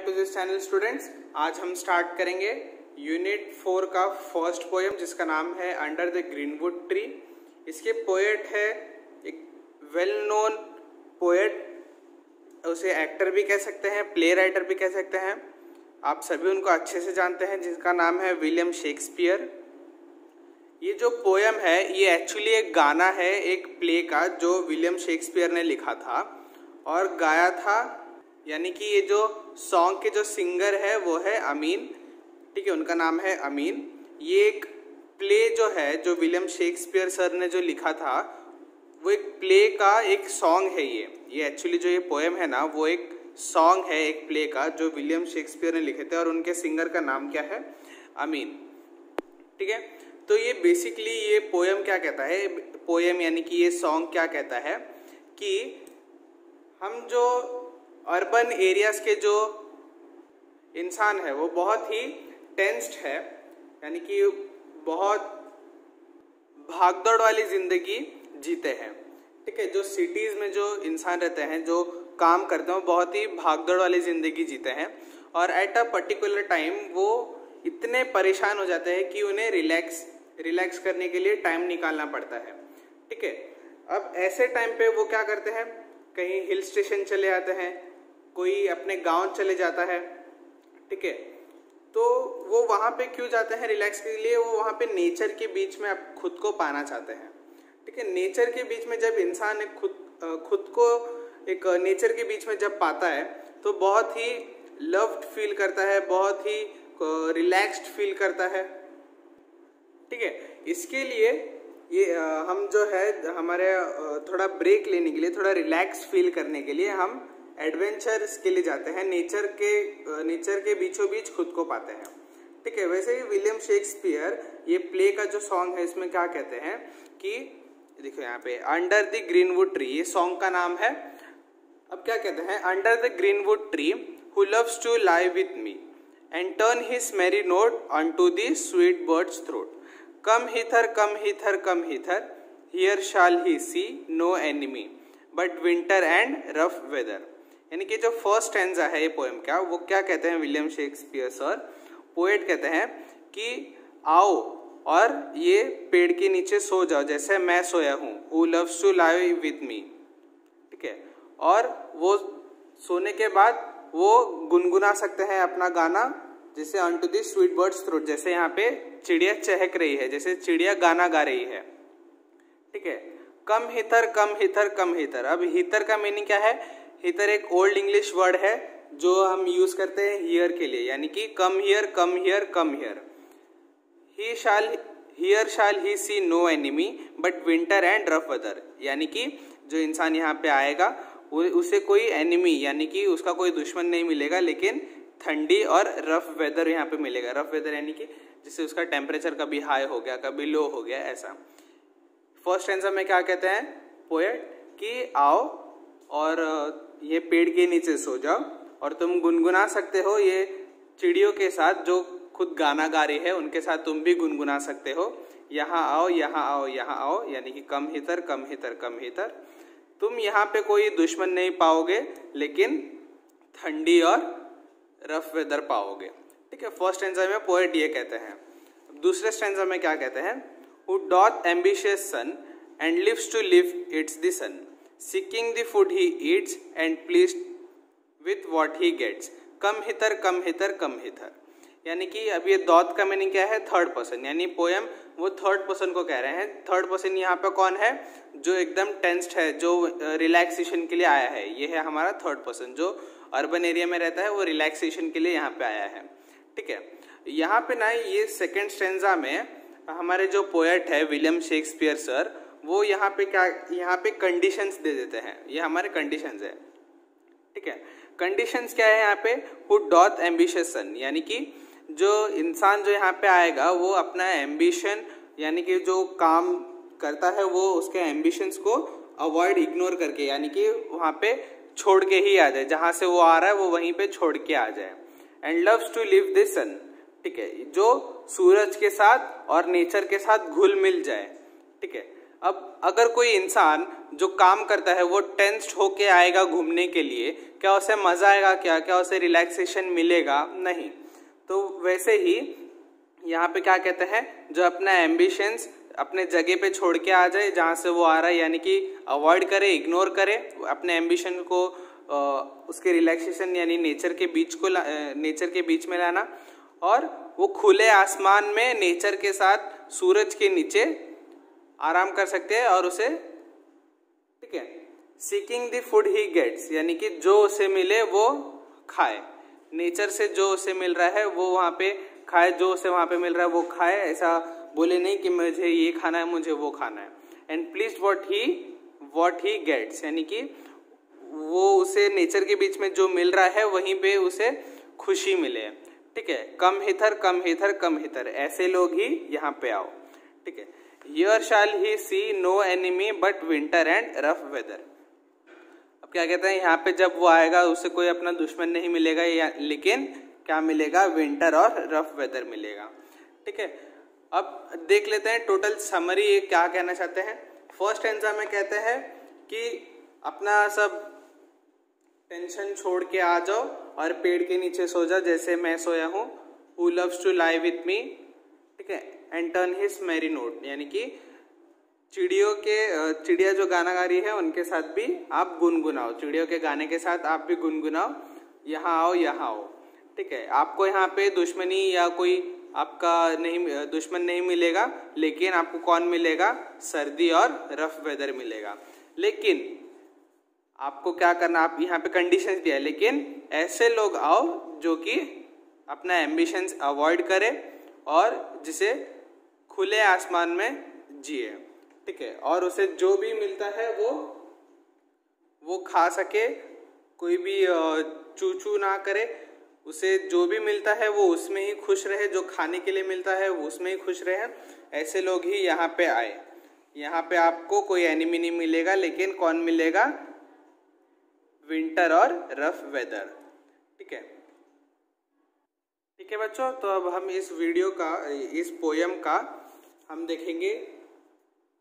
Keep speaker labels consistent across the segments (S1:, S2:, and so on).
S1: Back to this channel students आज हम start करेंगे यूनिट फोर का फ़र्स्ट पोएम जिसका नाम है अंडर द ग्रीनवुड ट्री इसके पोएट है एक वेल नोन पोएट उसे एक्टर भी कह सकते हैं प्ले राइटर भी कह सकते हैं। आप सभी उनको अच्छे से जानते हैं, जिसका नाम है विलियम शेक्सपियर ये जो पोएम है, ये एक्चुअली एक गाना है, एक प्ले का, जो विलियम शेक्सपियर ने लिखा था और गाया था यानी कि ये जो सॉन्ग के जो सिंगर है, वो है अमीन ठीक है, उनका नाम है अमीन ये एक प्ले जो है, जो विलियम शेक्सपियर सर ने जो लिखा था, वो एक प्ले का एक सॉन्ग है ये. ये एक्चुअली जो ये पोएम है ना, वो एक सॉन्ग है एक प्ले का, जो विलियम शेक्सपियर ने लिखे थे और उनके सिंगर का नाम क्या है? अमीन ठीक है? तो ये बेसिकली ये पोएम क्या कहता है? पोएम यानी कि ये सॉन्ग क्या कहता है? कि हम जो अर्बन एरियाज़ के जो इंसान है, वो बहुत ही टेंस्ड है, यानी कि बहुत भागदौड़ वाली ज़िंदगी जीते हैं। ठीक है, जो सिटीज़ में जो इंसान रहते हैं, जो काम करते हैं, वो बहुत ही भागदौड़ वाली ज़िंदगी जीते हैं और एट अ पर्टिकुलर टाइम वो इतने परेशान हो जाते हैं कि उन्हें रिलैक्स रिलैक्स करने के लिए टाइम निकालना पड़ता है। ठीक है, अब ऐसे टाइम पे वो क्या करते हैं? कहीं हिल स्टेशन चले आते हैं कोई अपने गाँव चले जाता है, ठीक है? तो वो वहाँ पे क्यों जाते हैं रिलैक्स के लिए? वो वहाँ पे नेचर के बीच में आप खुद को पाना चाहते हैं, ठीक है? नेचर के बीच में जब इंसान एक खुद खुद को एक नेचर के बीच में जब पाता है तो बहुत ही लव्ड फील करता है, बहुत ही रिलैक्स्ड फील करता है, ठीक है? इसके लिए ये हम जो है, हमारे थोड़ा ब्रेक लेने के लिए, थोड़ा रिलैक्स फील करने के लिए हम एडवेंचर के लिए जाते हैं नेचर के नेचर के बीचों बीच खुद को पाते हैं। ठीक है, वैसे ही विलियम शेक्सपियर ये प्ले का जो सॉन्ग है, इसमें क्या कहते हैं कि, देखो यहाँ पे अंडर द ग्रीनवुड ट्री ये सॉन्ग का नाम है। अब क्या कहते हैं under the greenwood tree who loves to lie with me and turn his merry note unto the sweet bird's throat come hither come hither come hither here shall he see no enemy but winter and rough weather यानी कि जो first टेंजा है ये poem का, वो क्या कहते हैं विलियम शेक्सपियर सर पोएट कहते हैं कि, आओ और ये पेड़ के नीचे सो जाओ, जैसे मैं सोया हूँ। Who loves to live with me ठीक है? और वो सोने के बाद वो गुनगुना सकते हैं अपना गाना, जैसे unto the sweet bird's throat जैसे यहाँ पे चिड़िया चहक रही है, जैसे चिड़िया गाना गा रही है। ठीक है? कम हितर कम हितर कम हितर। अब हितर का मीनिंग क्या है? इधर एक ओल्ड इंग्लिश वर्ड है, जो हम यूज़ करते हैं हियर के लिए, यानी कि come here come here come here he shall here shall he see no enemy but winter and rough weather यानी कि जो इंसान यहाँ पे आएगा उसे कोई एनिमी यानी कि उसका कोई दुश्मन नहीं मिलेगा, लेकिन ठंडी और रफ वेदर यहाँ पे मिलेगा। रफ वेदर यानी कि जिससे उसका टेम्परेचर कभी हाई हो गया, कभी लो हो गया, ऐसा। फ़र्स्ट आंसर में क्या कहते हैं? पोएट कि आओ और ये पेड़ के नीचे सो जाओ और तुम गुनगुना सकते हो ये चिड़ियों के साथ जो खुद गाना गा रही है, उनके साथ तुम भी गुनगुना सकते हो। यहाँ आओ यहाँ आओ यहाँ आओ, यानी कि कम हितर कम हितर कम हितर तुम यहाँ पे कोई दुश्मन नहीं पाओगे, लेकिन ठंडी और रफ वेदर पाओगे। ठीक है फ़र्स्ट स्टेंजर में पोएट ये कहते हैं। दूसरे स्टेंजर में क्या कहते हैं? Who doth ambitious shun and lives to live it's the sun seeking the food he eats and pleased with what he gets. Come hither come hither come hither. यानी कि अब ये दौत का मीनिंग क्या है? थर्ड पर्सन यानी poem वो third person को कह रहे हैं। थर्ड पर्सन यहाँ पे कौन है? जो एकदम टेंस्ड है, जो रिलैक्सेशन के लिए आया है। ये है हमारा थर्ड पर्सन जो अर्बन एरिया में रहता है, वो रिलैक्सेशन के लिए यहाँ पे आया है। ठीक है? यहाँ पे ना ये सेकेंड स्टेंजा में हमारे जो पोएट है विलियम शेक्सपियर सर वो यहाँ पे क्या, यहाँ पे कंडीशंस दे देते हैं। ये हमारे कंडीशंस है। ठीक है? कंडीशंस क्या है यहाँ पे? हु डॉथ एम्बिशियस सन यानी कि जो इंसान जो यहाँ पे आएगा, वो अपना एम्बिशन यानी कि जो काम करता है, वो उसके एम्बिशंस को अवॉइड इग्नोर करके, यानी कि वहाँ पे छोड़ के ही आ जाए। जहाँ से वो आ रहा है, वो वहीं पे छोड़ के आ जाए। And loves to live this sun ठीक है? जो सूरज के साथ और नेचर के साथ घुल मिल जाए। ठीक है? अब अगर कोई इंसान जो काम करता है, वो टेंस्ड होके आएगा घूमने के लिए, क्या उसे मज़ा आएगा क्या? क्या उसे रिलैक्सेशन मिलेगा? नहीं। तो वैसे ही यहाँ पे क्या कहते हैं, जो अपना एम्बिशंस अपने जगह पे छोड़ के आ जाए, जहाँ से वो आ रहा है, यानी कि अवॉइड करे इग्नोर करे, अपने एम्बिशन को उसके रिलैक्सेशन यानी नेचर के बीच को नेचर के बीच में लाना, और वो खुले आसमान में नेचर के साथ, सूरज के नीचे आराम कर सकते हैं और उसे, ठीक है seeking the food he gets यानी कि जो उसे मिले वो खाए। नेचर से जो उसे मिल रहा है वो वहाँ पे खाए, जो उसे वहाँ पे मिल रहा है वो खाए। ऐसा बोले नहीं कि मुझे ये खाना है, मुझे वो खाना है। And pleased what he what he gets यानी कि वो उसे नेचर के बीच में जो मिल रहा है, वहीं पे उसे खुशी मिले। ठीक है come hither come hither come hither ऐसे लोग ही यहाँ पे आओ। ठीक है here shall he see no enemy but winter and rough weather अब क्या कहते हैं, यहाँ पे जब वो आएगा, उसे कोई अपना दुश्मन नहीं मिलेगा लेकिन क्या मिलेगा? विंटर और रफ वेदर मिलेगा। ठीक है, अब देख लेते हैं टोटल समरी क्या कहना चाहते हैं। फ़र्स्ट एंजा में कहते हैं कि अपना सब टेंशन छोड़ के आ जाओ और पेड़ के नीचे सो जाओ, जैसे मैं सोया हूँ। Who loves to live with me ठीक है and turn his merry note यानी कि चिड़ियों के चिड़िया जो गाना गा रही है, उनके साथ भी आप गुनगुनाओ। चिड़ियों के गाने के साथ आप भी गुनगुनाओ। यहाँ आओ यहाँ आओ। ठीक है, आपको यहाँ पे दुश्मनी या कोई आपका नहीं दुश्मन नहीं मिलेगा, लेकिन आपको कौन मिलेगा? सर्दी और रफ वेदर मिलेगा। लेकिन आपको क्या करना, आप यहाँ पे कंडीशन दिया है, लेकिन ऐसे लोग आओ जो कि अपना एम्बिशंस अवॉइड करे और जिसे खुले आसमान में जिए। ठीक है? और उसे जो भी मिलता है वो वो खा सके, कोई भी चू चू ना करे, उसे जो भी मिलता है वो उसमें ही खुश रहे, जो खाने के लिए मिलता है वो उसमें ही खुश रहे। ऐसे लोग ही यहाँ पे आए। यहाँ पे आपको कोई एनिमी नहीं मिलेगा, लेकिन कौन मिलेगा? विंटर और रफ वेदर। ठीक है? ठीक है बच्चों तो अब हम इस वीडियो का, इस पोयम का हम देखेंगे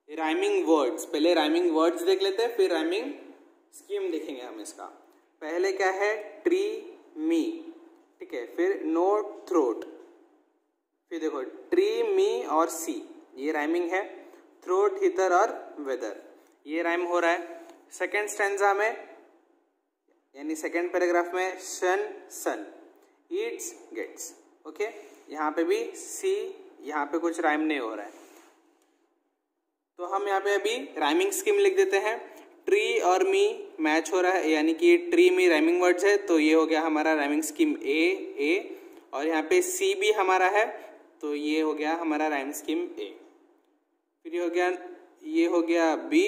S1: राइमिंग वर्ड्स पहले राइमिंग वर्ड्स देख लेते हैं, फिर राइमिंग स्कीम देखेंगे हम इसका। पहले क्या है? ट्री मी ठीक है, फिर नो थ्रोट फिर देखो ट्री मी और सी ये राइमिंग है। थ्रोट हितर और वेदर ये राइम हो रहा है। सेकेंड स्टेंजा में, यानी सेकेंड पैराग्राफ में sun sun eats gets okay यहाँ पे भी सी यहाँ पे कुछ राइम नहीं हो रहा है। तो हम यहाँ पे अभी राइमिंग स्कीम लिख देते हैं। ट्री और मी मैच हो रहा है, यानी कि ट्री मी राइमिंग वर्ड्स है तो ये हो गया हमारा राइमिंग स्कीम ए ए और यहाँ पे सी भी हमारा है तो ये हो गया हमारा राइमिंग स्कीम ए फिर ये हो गया, ये हो गया बी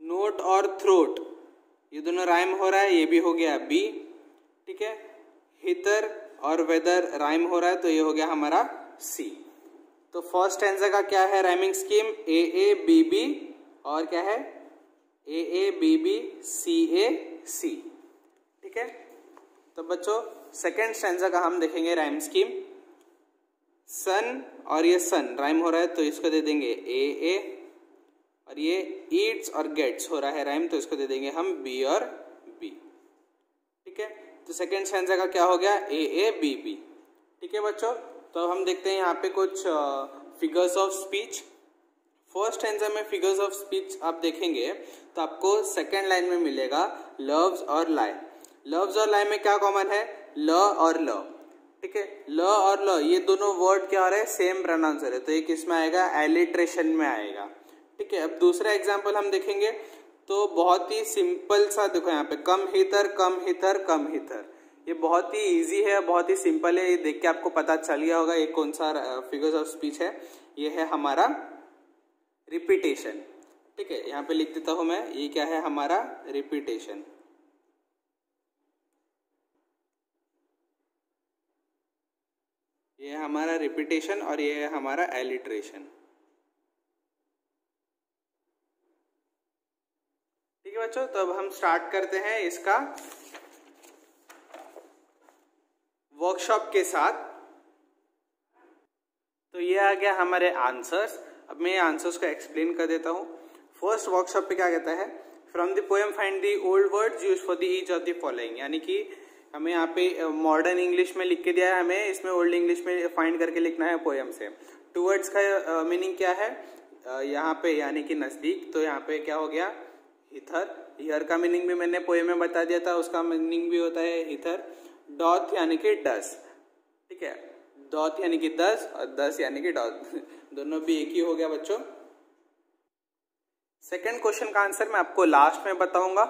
S1: नोट और थ्रोट ये दोनों राइम हो रहा है, ये भी हो गया बी ठीक है? हितर और वेदर राइम हो रहा है तो ये हो गया हमारा सी तो फ़र्स्ट एंसर का क्या है? Rhyming scheme A A B B और क्या है? ए ए बी बी सी ए सी ठीक है? तो बच्चों सेकेंड स्टेंजा का हम देखेंगे राइम स्कीम सन और ये सन राइम हो रहा है तो इसको दे देंगे ए ए और ये ईट्स और गेट्स हो रहा है राइम तो इसको दे देंगे हम बी और बी ठीक है? तो सेकेंड स्टेंजा का क्या हो गया? ए ए बी बी ठीक है बच्चों? तो हम देखते हैं यहाँ पे कुछ figures of speech first answer में फिगर्स ऑफ़ स्पीच आप देखेंगे तो आपको सेकेंड लाइन में मिलेगा लव्स और लाई लव्स और लाई में क्या कॉमन है? ल और ल. ठीक है? ल और ल, ये दोनों वर्ड क्या हो रहे हैं? सेम प्रोनाउंसर है तो ये किसमें आएगा एलिट्रेशन में आएगा. ठीक है? अब दूसरा एग्ज़ाम्पल हम देखेंगे तो बहुत ही सिंपल सा देखो यहाँ पे. कम हितर कम हितर कम हितर. ये बहुत ही इजी है, बहुत ही सिंपल है, ये देख के आपको पता चल गया होगा ये कौन सा फिगर्स ऑफ़ स्पीच है। ये है हमारा रिपीटेशन ठीक है, यहाँ पे लिख देता हूँ मैं, ये क्या है हमारा रिपीटेशन ये हमारा रिपीटेशन और ये है हमारा एलिट्रेशन ठीक है बच्चों तो अब हम स्टार्ट करते हैं इसका वर्कशॉप के साथ। तो ये आ गया हमारे आंसर्स अब मैं आंसर्स को एक्सप्लेन कर देता हूँ। फ़र्स्ट वर्कशॉप पे क्या कहता है? From the poem find the old word use for the each of the following यानी कि हमें यहाँ पे मॉडर्न इंग्लिश में लिख के दिया है हमें। इसमें ओल्ड इंग्लिश में फाइंड करके लिखना है पोएम से। टू वर्ड्स का मीनिंग uh, क्या है? uh, यहाँ पे यानी कि नज़दीक। तो यहाँ पे क्या हो गया? इथर ईयर का मीनिंग भी मैंने पोएम में बता दिया था। उसका मीनिंग भी होता है इथर डॉथ यानी कि डस। ठीक है? डॉथ यानी कि दस और दस यानी कि डॉथ। दोनों भी एक ही हो गया बच्चों। सेकेंड क्वेश्चन का आंसर मैं आपको लास्ट में बताऊँगा।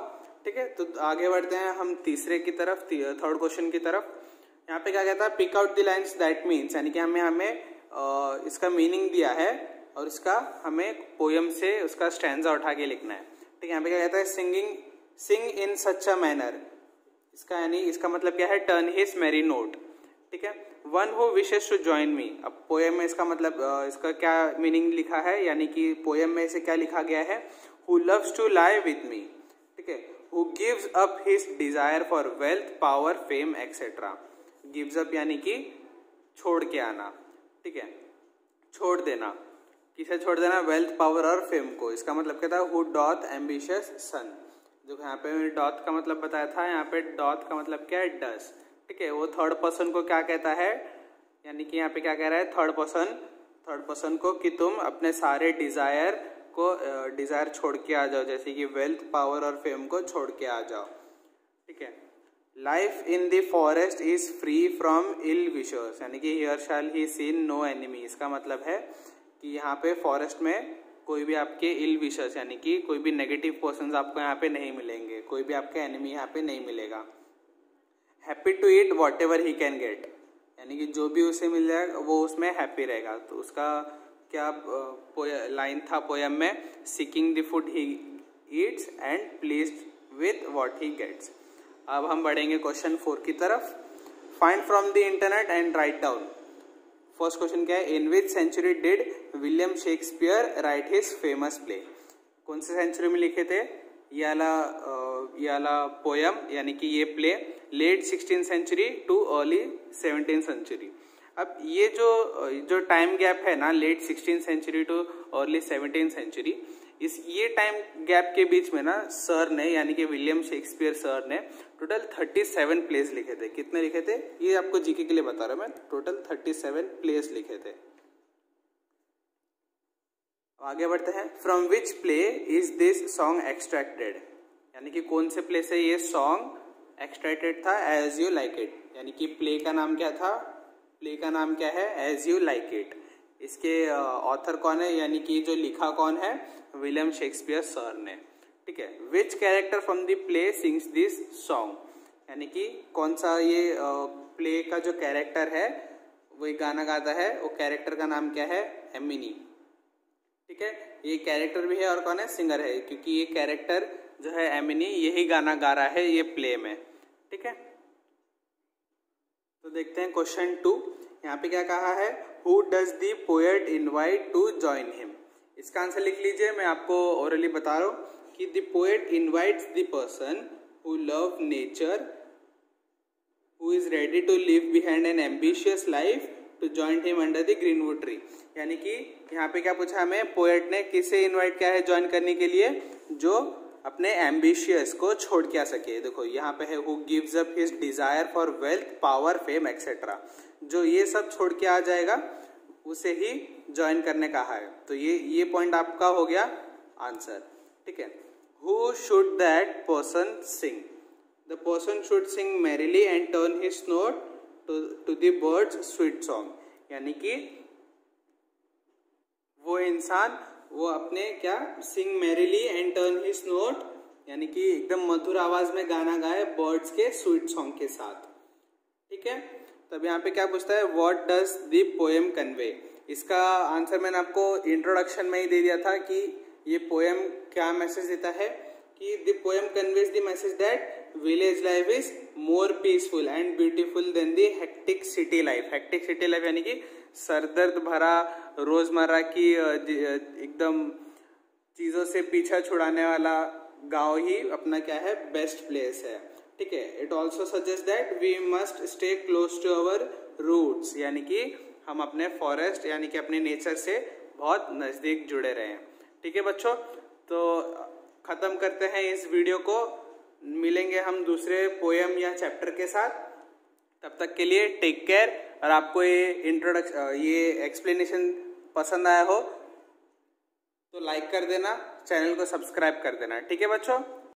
S1: ठीक है? तो आगे बढ़ते हैं हम तीसरे की तरफ़ थर्ड क्वेश्चन की तरफ़। यहाँ पे क्या कहता है? Pick out the lines that means यानी कि हमें हमें इसका मीनिंग दिया है और इसका हमें पोयम से उसका स्टैंडा उठा के लिखना है। ठीक है? यहाँ पे क्या कहता है? Singing sing in such a manner इसका यानी इसका मतलब क्या है? टर्न हिज मेरी नोट ठीक है? One who wishes to join me अब पोएम में इसका मतलब इसका क्या मीनिंग लिखा है? यानी कि पोएम में इसे क्या लिखा गया है? Who loves to lie with me ठीक है? Who gives up his desire for wealth power fame etcetera gives up यानी कि छोड़ के आना. ठीक है? छोड़ देना. किसे छोड़ देना? वेल्थ पावर और फेम को. इसका मतलब क्या था? हु डॉथ एम्बिशियस सन जो यहाँ पे मैंने डॉथ का मतलब बताया था, यहाँ पे डॉथ का मतलब क्या है? डस ठीक है, वो थर्ड पर्सन को क्या कहता है? यानी कि यहाँ पे क्या कह रहा है? थर्ड पर्सन थर्ड पर्सन को कि तुम अपने सारे डिज़ायर को डिज़ायर छोड़ के आ जाओ, जैसे कि वेल्थ पावर और फेम को छोड़ के आ जाओ। ठीक है? Life in the forest is free from ill wishers यानी कि here shall he seen no enemy इसका मतलब है कि यहाँ पे फॉरेस्ट में कोई भी आपके इल विशर्स यानी कि कोई भी नेगेटिव पर्सन आपको यहाँ पे नहीं मिलेंगे, कोई भी आपका एनिमी यहाँ पे नहीं मिलेगा। Happy to eat whatever he can get यानी कि जो भी उसे मिल जाएगा वो उसमें हैप्पी रहेगा। तो उसका क्या लाइन था पोयम में seeking the food he eats and pleased with what he gets अब हम बढ़ेंगे क्वेश्चन फोर की तरफ़। Find from the internet and write down first question क्या है? In which century did William Shakespeare write his famous play. कौन से century में लिखे थे? ये वाला ये वाला पोयम यानी कि ये play late sixteen century to early seventeen century अब ये जो जो टाइम गैप है ना late sixteen century to early seventeen century इस ये टाइम गैप के बीच में ना सर ने, यानी कि विलियम शेक्सपियर सर ने टोटल थर्टी सेवन प्लेस लिखे थे. कितने लिखे थे? ये आपको जीके के लिए बता रहा हूँ मैं. टोटल थर्टी सेवन प्लेस लिखे थे. आगे बढ़ते हैं। From which play is this song extracted यानी कि कौन से प्ले से ये सॉन्ग एक्सट्रैक्टेड था? एज यू लाइक इट यानी कि प्ले का नाम क्या था? प्ले का नाम क्या है? एज यू लाइक इट इसके ऑथर कौन है? यानी कि जो लिखा कौन है? विलियम शेक्सपियर सर ने। ठीक है? Which character from the play sings this song यानी कि कौन सा ये प्ले का जो कैरेक्टर है वही गाना गाता है। वो कैरेक्टर का नाम क्या है? एमिनी ठीक है? ये कैरेक्टर भी है और कौन है? सिंगर है, क्योंकि ये कैरेक्टर जो है एमिनी यही गाना गा रहा है, ये प्ले में। ठीक है? तो देखते हैं क्वेश्चन टू यहाँ पे क्या कहा है? Who does the poet invite to join him इसका आंसर लिख लीजिए, मैं आपको ओरली बता रहा हूँ कि the poet invites the person who love nature who is ready to live behind an ambitious life to join him under the greenwood tree यानी कि यहाँ पे क्या पूछा हमें? पोएट ने किसे इनवाइट किया है ज्वाइन करने के लिए? जो अपने एम्बिशियस को छोड़ के आ सके। देखो, यहाँ पे है who gives up his desire for wealth power fame etcetera जो ये सब छोड़ के आ जाएगा, उसे ही ज्वाइन करने कहा है। तो ये ये पॉइंट आपका हो गया आंसर ठीक है? Who should that person sing the person should sing merrily and turn his note to the bird's sweet song यानी कि वो इंसान, वो अपने क्या sing merrily and turn his note यानी कि एकदम मधुर आवाज़ में गाना गाए बर्ड्स के स्वीट सॉन्ग के साथ। ठीक है? तब यहाँ पे क्या पूछता है? What does the poem convey इसका आंसर मैंने आपको इंट्रोडक्शन में ही दे दिया था कि ये पोएम क्या मैसेज देता है? कि the poem conveys the message that village life is more peaceful and beautiful than the hectic city life hectic city life यानी कि सरदर्द भरा, रोज़मर्रा की एकदम चीज़ों से पीछा छुड़ाने वाला गाँव ही अपना क्या है? बेस्ट प्लेस है। ठीक है? It also suggest that we must stay close to our roots यानी कि हम अपने फॉरेस्ट यानी कि अपने नेचर से बहुत नज़दीक जुड़े रहें। ठीक है बच्चों? तो ख़त्म करते हैं इस वीडियो को। मिलेंगे हम दूसरे पोएम या चैप्टर के साथ। तब तक के लिए टेक केयर और आपको ये इंट्रोडक्शन ये एक्सप्लेनेशन पसंद आया हो तो लाइक कर देना चैनल को सब्सक्राइब कर देना। ठीक है बच्चों?